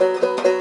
Música